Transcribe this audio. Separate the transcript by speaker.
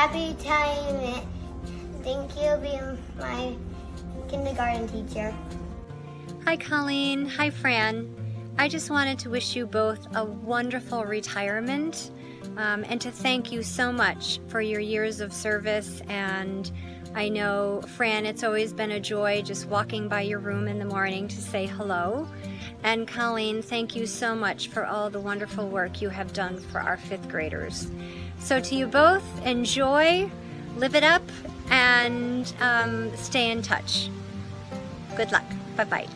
Speaker 1: Happy time. Thank you being my kindergarten teacher.
Speaker 2: Hi, Colleen. Hi, Fran. I just wanted to wish you both a wonderful retirement um, and to thank you so much for your years of service. And I know, Fran, it's always been a joy just walking by your room in the morning to say hello. And Colleen, thank you so much for all the wonderful work you have done for our fifth graders. So to you both, enjoy, live it up, and um, stay in touch. Good luck. Bye-bye.